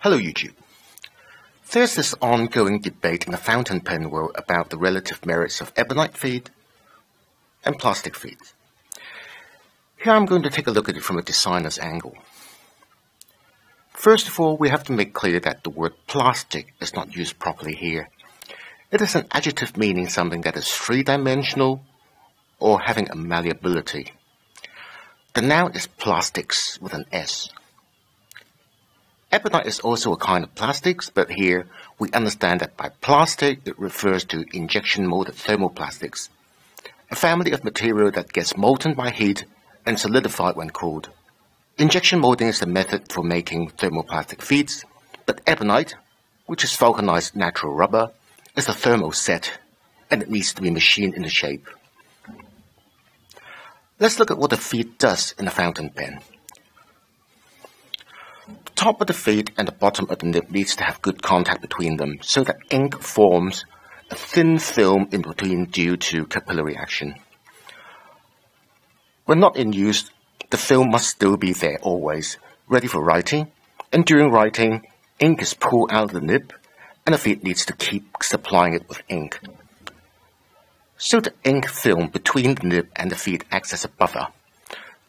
Hello YouTube. There's this ongoing debate in the fountain pen world about the relative merits of ebonite feed and plastic feed. Here I'm going to take a look at it from a designer's angle. First of all, we have to make clear that the word plastic is not used properly here. It is an adjective meaning something that is three-dimensional or having a malleability. The noun is plastics with an S. Ebonite is also a kind of plastics, but here we understand that by plastic it refers to injection molded thermoplastics, a family of material that gets molten by heat and solidified when cooled. Injection molding is the method for making thermoplastic feeds, but ebonite, which is vulcanized natural rubber, is a thermoset and it needs to be machined into shape. Let's look at what the feed does in a fountain pen top of the feed and the bottom of the nib needs to have good contact between them so that ink forms a thin film in between due to capillary action. When not in use, the film must still be there always, ready for writing, and during writing, ink is pulled out of the nib, and the feed needs to keep supplying it with ink. So the ink film between the nib and the feed acts as a buffer.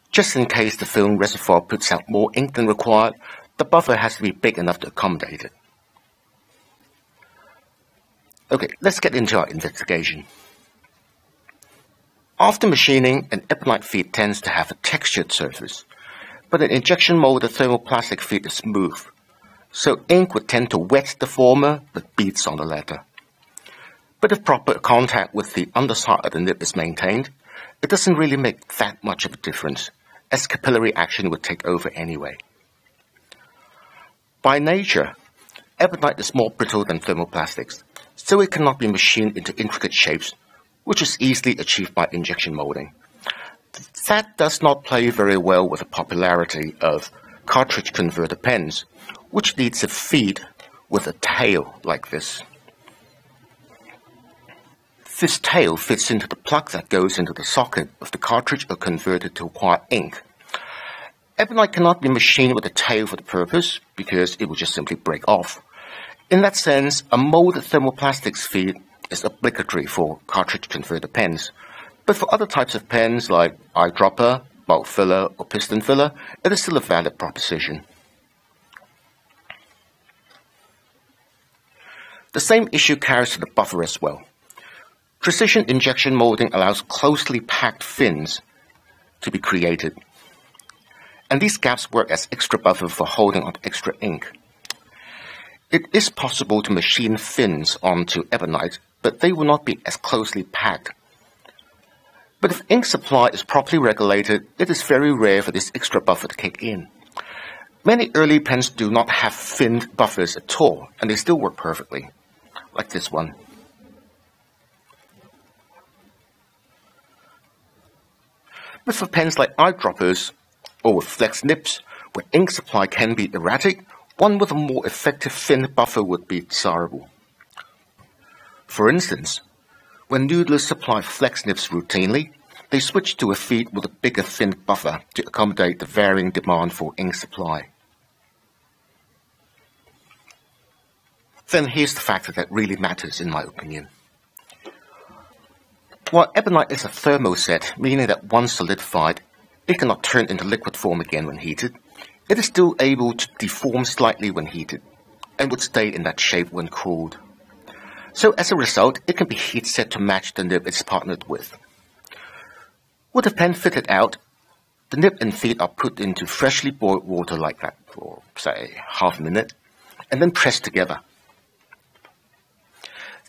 Just in case the film reservoir puts out more ink than required, the buffer has to be big enough to accommodate it. Okay, let's get into our investigation. After machining, an ebonite feed tends to have a textured surface, but an injection molded thermoplastic feed is smooth, so ink would tend to wet the former but beads on the latter. But if proper contact with the underside of the nib is maintained, it doesn't really make that much of a difference, as capillary action would take over anyway. By nature, ebonite is more brittle than thermoplastics, so it cannot be machined into intricate shapes, which is easily achieved by injection molding. That does not play very well with the popularity of cartridge converter pens, which needs a feed with a tail like this. This tail fits into the plug that goes into the socket of the cartridge or converter to acquire ink. Ebonite cannot be machined with a tail for the purpose because it will just simply break off. In that sense, a molded thermoplastics feed is obligatory for cartridge converter pens. But for other types of pens like eyedropper, bulk filler, or piston filler, it is still a valid proposition. The same issue carries to the buffer as well. Precision injection molding allows closely packed fins to be created and these gaps work as extra buffer for holding up extra ink. It is possible to machine fins onto ebonite, but they will not be as closely packed. But if ink supply is properly regulated, it is very rare for this extra buffer to kick in. Many early pens do not have finned buffers at all, and they still work perfectly, like this one. But for pens like eyedroppers, or with flex nibs, where ink supply can be erratic, one with a more effective fin buffer would be desirable. For instance, when Noodler's supply flex nibs routinely, they switch to a feed with a bigger fin buffer to accommodate the varying demand for ink supply. Then here's the factor that really matters in my opinion. While ebonite is a thermoset, meaning that once solidified, it cannot turn into liquid form again when heated. It is still able to deform slightly when heated, and would stay in that shape when cooled. So as a result, it can be heat set to match the nib it's partnered with. With the pen fitted out, the nib and feed are put into freshly boiled water like that for, say, half a minute, and then pressed together.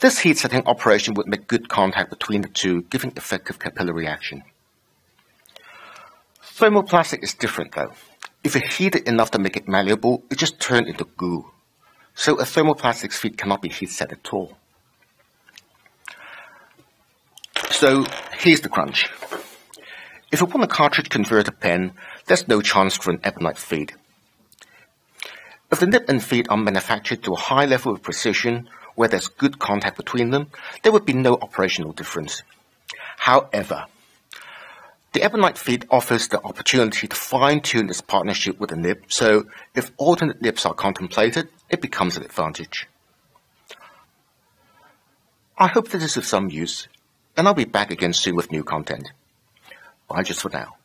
This heat setting operation would make good contact between the two, giving effective capillary action. Thermoplastic is different though. If you heat it enough to make it malleable, it just turns into goo. So a thermoplastic feed cannot be heat set at all. So here's the crunch. If you want a cartridge converter pen, there's no chance for an ebonite feed. If the nib and feed are manufactured to a high level of precision, where there's good contact between them, there would be no operational difference. However, The Ebonite feed offers the opportunity to fine-tune its partnership with the nib, so if alternate nibs are contemplated, it becomes an advantage. I hope this is of some use, and I'll be back again soon with new content. Bye just for now.